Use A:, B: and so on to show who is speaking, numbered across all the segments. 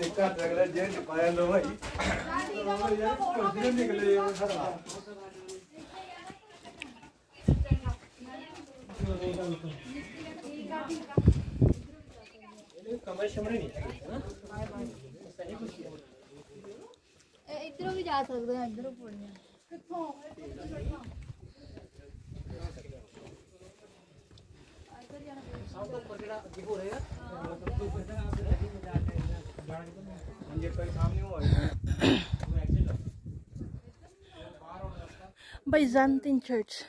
A: देखा तगला इधरों भी जा
B: सकते हैं। इधरों पड़ने किथों आज तो जाना साउथ
C: को पकड़ा दिखो रहेगा
D: Byzantine Church.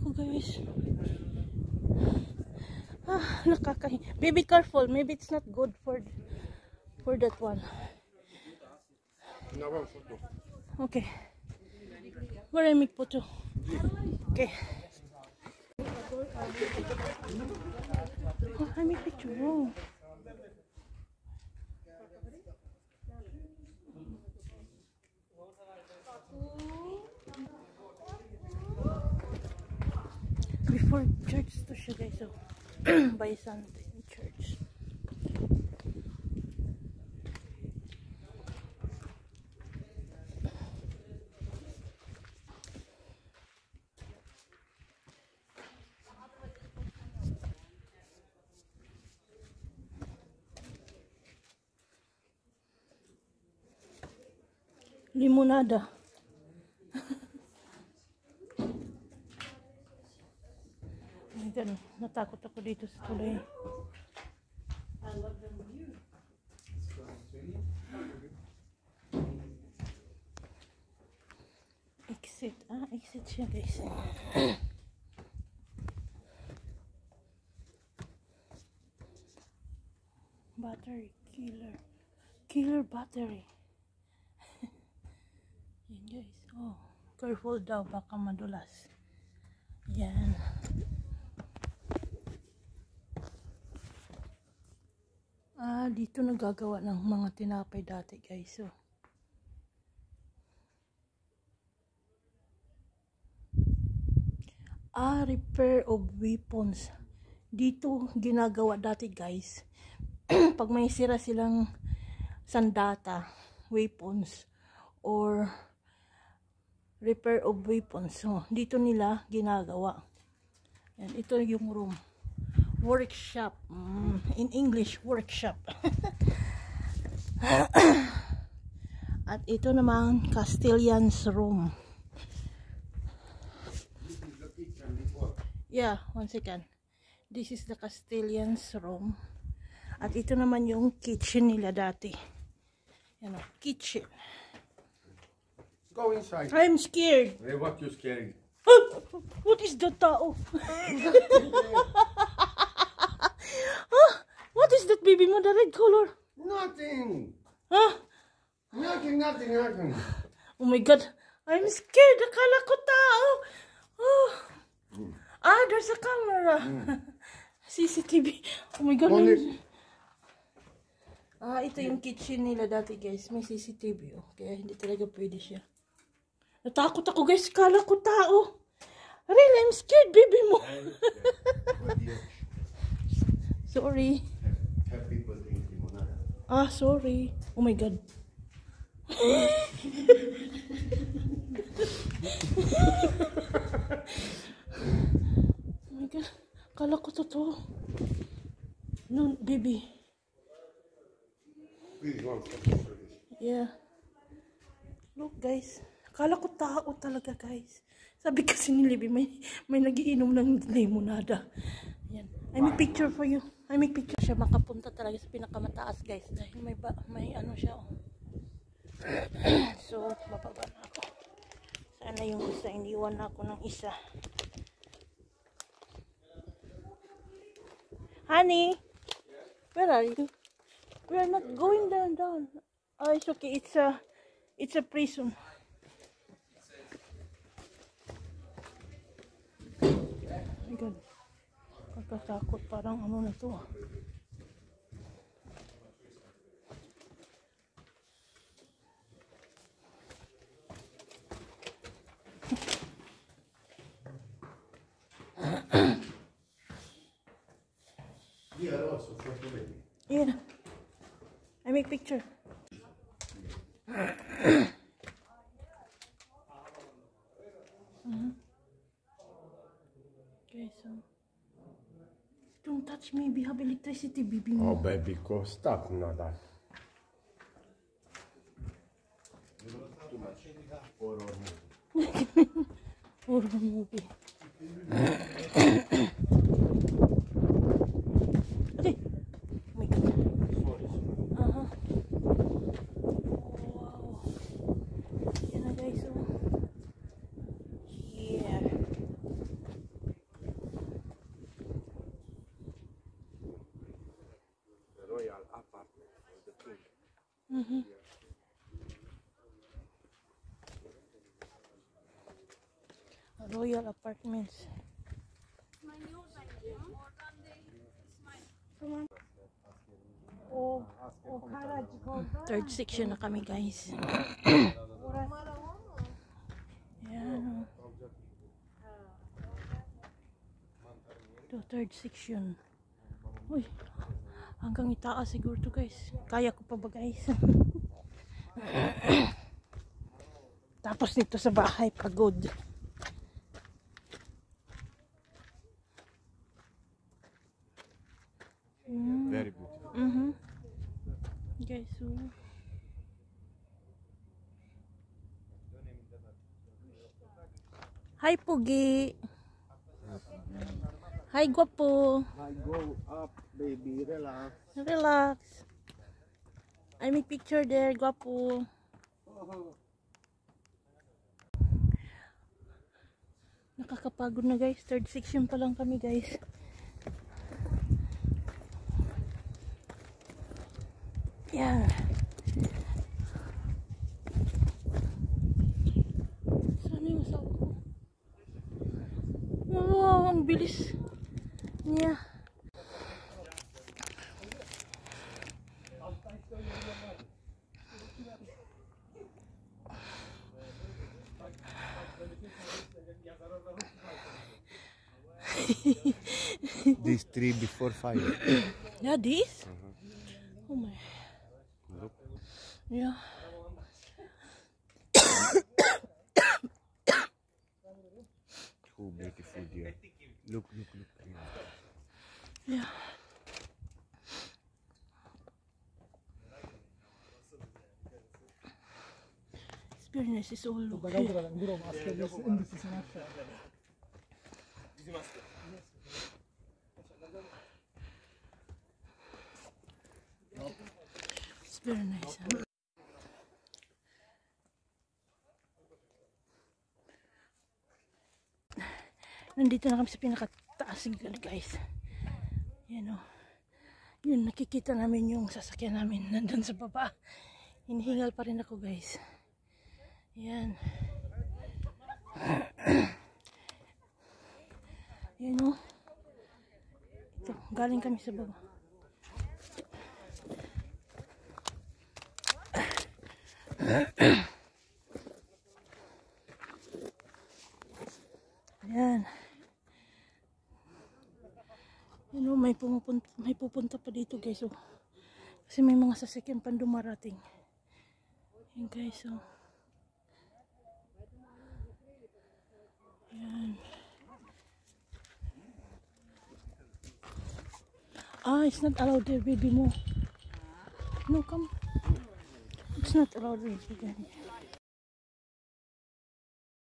D: Ako guys. Ah, nakakahi. Baby, careful. Maybe it's not good for for that one. Okay. Where I make? Okay. Oh, I make picture. Oh. Before church to siya guys. So, Byzantine Church. Limonada. Ganun. Natakot ako dito sa tulay. Exit. Ah, exit siya guys. battery. Killer. Killer battery. Guys. Oh, careful daw. Baka madulas. Yan. Ah, dito nagagawa ng mga tinapay dati guys. So, ah, repair of weapons. Dito ginagawa dati guys. Pag may sira silang sandata, weapons, or repair of weapons. So, dito nila ginagawa. Yan, ito yung room. Workshop. Mm, in English, workshop. At ito naman, Castellan's room. Yeah, one second. This is the Castellan's room. At ito naman yung kitchen nila dati. Yan o, kitchen.
E: Go inside.
D: I'm scared.
E: Hey, what you scaring?
D: What is that tao? ah, what is that baby mo? The red color?
E: Nothing.
D: Huh?
E: Nothing, nothing, nothing.
D: Oh my god. I'm scared. Akala ko tao. Oh. Ah, there's a camera. CCTV. Oh my god.
E: Only-
D: Ah, ito yung kitchen nila dati guys. May CCTV. Oh. Kaya hindi talaga pwede siya. Natakot ako guys. Kala ko tao. Really, I'm scared baby mo. Sorry.
E: Happy birthday, Limonada.
D: Ah, sorry. Oh my god. oh my god. Kala ko totoo. No, baby. Yeah. Look, guys. Kala ko tao talaga, guys. Sabi kasi ni Libby, may, may nagiinom ng limonada. Yan. I make picture for you. I make picture siya makapunta talaga sa pinakamataas, guys. Dahil may, ba, may ano siya, oh. so, bababa na ako. Sana yung isa, iniwan na ako ng isa. Honey, where are you? We are not going down, down. Oh, it's okay. It's a, it's a prison. My God. Pagkatakot parang ano na to.
E: Here also, baby.
D: Here. I make picture. Don't touch me. We have electricity, baby.
E: Oh, baby, go stop now that. Horror movie.
D: Horror movie.
E: Royal
D: Apartments. Oh, third section na kami guys. Yan. oh. To third section. Uy, hanggang itaas siguro to guys. Kaya ko pa ba guys? Tapos nito sa bahay, pagod. Guys, so Hi, Pugi. Hi, guwapo.
C: I go up, baby, relax.
D: Relax. I make picture there, guwapo. Nakakapagod na guys. Third section pa lang kami guys. Yan. Sana yung asawa ko? Wow, ang bilis niya.
E: These three before fire.
D: Yeah, this? Mm-hmm. Oh my.
E: Look.
D: Yeah.
E: Oh, beautiful dear. Look, look, look.
D: Yeah. Experience is all look. It's very nice. huh? Nandito na kami sa pinakataas guys. Yan o. Yun, nakikita namin yung sasakyan namin nandun sa baba. Hinihingal pa rin ako guys. Yan. Yan o. Ito, galing kami sa baba. Yan. Yan o, may pumupunta, may pupunta pa dito guys oh. Kasi may mga sasakyan pa dumarating. Yan guys oh. Yan. Ah, it's not allowed there, baby mo. No, come. It's not allowed there, baby.